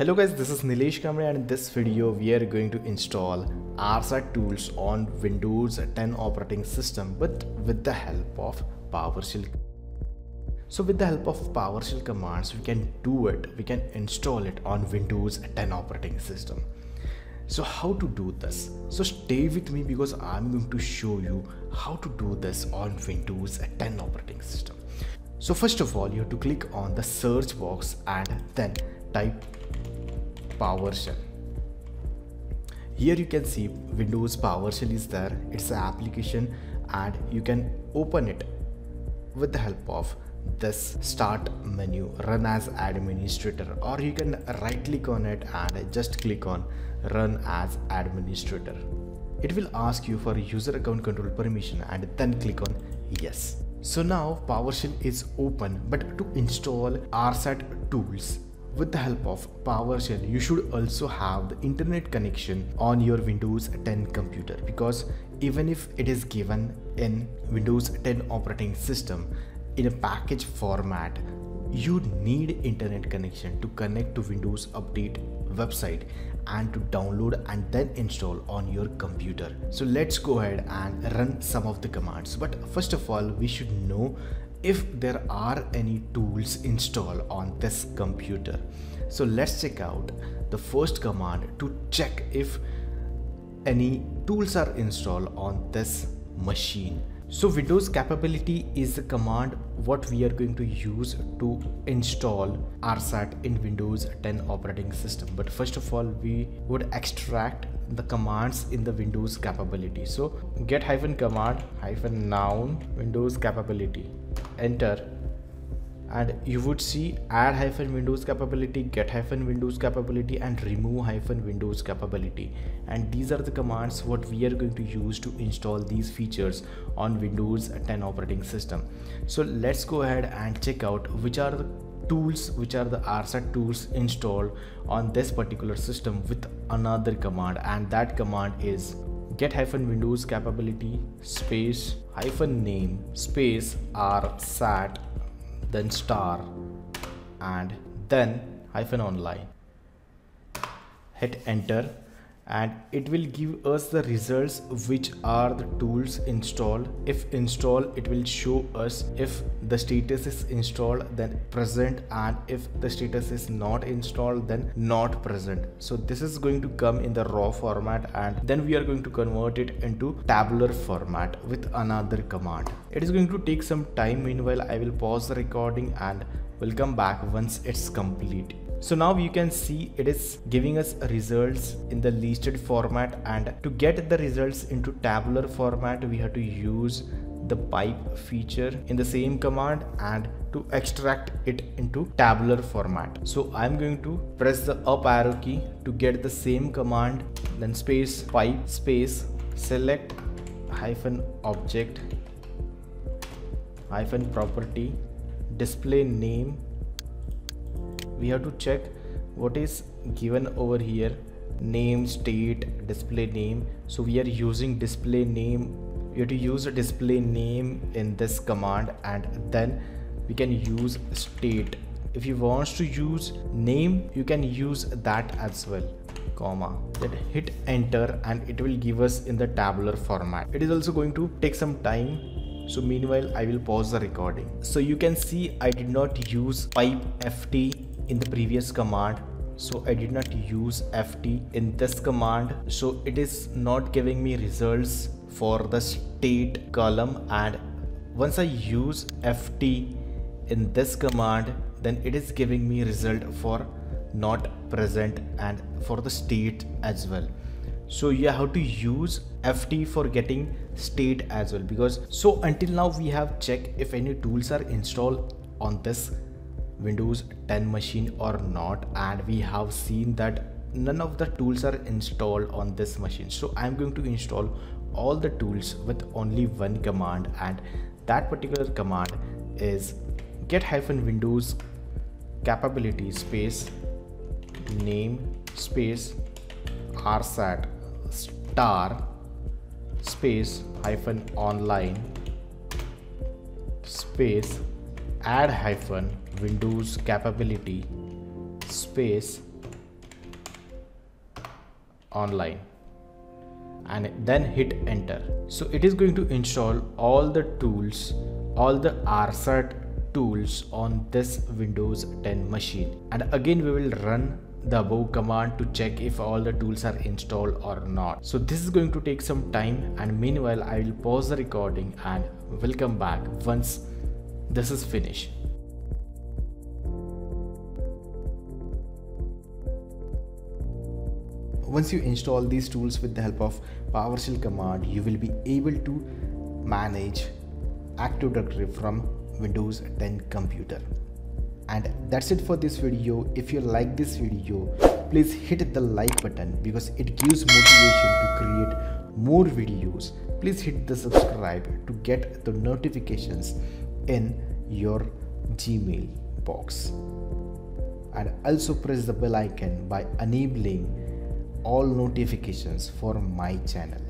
Hello guys, this is Nilesh Kamble and in this video we are going to install RSAT tools on Windows 10 operating system but with the help of PowerShell. So with the help of PowerShell commands we can do it, we can install it on Windows 10 operating system. So how to do this? So stay with me because I'm going to show you how to do this on Windows 10 operating system. So first of all you have to click on the search box and then type PowerShell. Here you can see Windows PowerShell is there. It's an application and you can open it with the help of this start menu run as administrator or you can right click on it and just click on run as administrator it will ask you for user account control permission and then click on yes so now PowerShell is open but to install RSAT tools with the help of PowerShell, you should also have the internet connection on your Windows 10 computer because even if it is given in Windows 10 operating system in a package format, you need internet connection to connect to Windows Update website and to download and then install on your computer. So let's go ahead and run some of the commands. But first of all, we should know if there are any tools installed on this computer. So let's check out the first command to check if any tools are installed on this machine. So Windows capability is the command what we are going to use to install RSAT in Windows 10 operating system. But first of all, we would extract the commands in the Windows capability. So get hyphen command hyphen noun Windows capability enter and you would see add hyphen windows capability get hyphen windows capability and remove hyphen windows capability. And these are the commands what we are going to use to install these features on windows 10 operating system. So let's go ahead and check out which are the tools which are the rsat tools installed on this particular system with another command. And that command is get hyphen windows capability space hyphen name space rsat then star and then hyphen online. Hit enter and it will give us the results which are the tools installed. If installed it will show us if the status is installed then present. And if the status is not installed then not present. So this is going to come in the raw format and then we are going to convert it into tabular format with another command. It is going to take some time. Meanwhile i will pause the recording and will come back once it's complete so now you can see it is giving us results in the listed format and to get the results into tabular format we have to use the pipe feature in the same command and to extract it into tabular format. So I'm going to press the up arrow key to get the same command then space pipe space select hyphen object hyphen property display name we have to check what is given over here. Name state display name. So we are using display name. We have to use a display name in this command and then we can use state. If you want to use name you can use that as well comma. Then hit enter and it will give us in the tabular format. It is also going to take some time. So meanwhile i will pause the recording. So you can see i did not use pipe ft in the previous command so I did not use ft in this command. So it is not giving me results for the state column and once I use ft in this command then it is giving me result for not present and for the state as well. So you have to use ft for getting state as well because so until now we have checked if any tools are installed on this Windows 10 machine or not and we have seen that none of the tools are installed on this machine. So I'm going to install all the tools with only one command and that particular command is get hyphen windows capability space name space rsat star space hyphen online space add hyphen windows capability space online and then hit enter. So it is going to install all the tools all the rsat tools on this windows 10 machine. And again we will run the above command to check if all the tools are installed or not. So this is going to take some time and meanwhile i will pause the recording and will come back once this is finish. once you install these tools with the help of PowerShell command, you will be able to manage Active Directory from Windows 10 computer. And that's it for this video. If you like this video, please hit the like button because it gives motivation to create more videos. Please hit the subscribe to get the notifications in your Gmail box. And also press the bell icon by enabling all notifications for my channel.